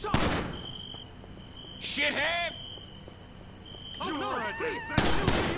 shot! Shithead! Oh, you no, are a decent...